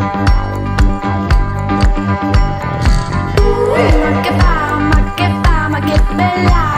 Ma che fa, ma che fa, ma che bella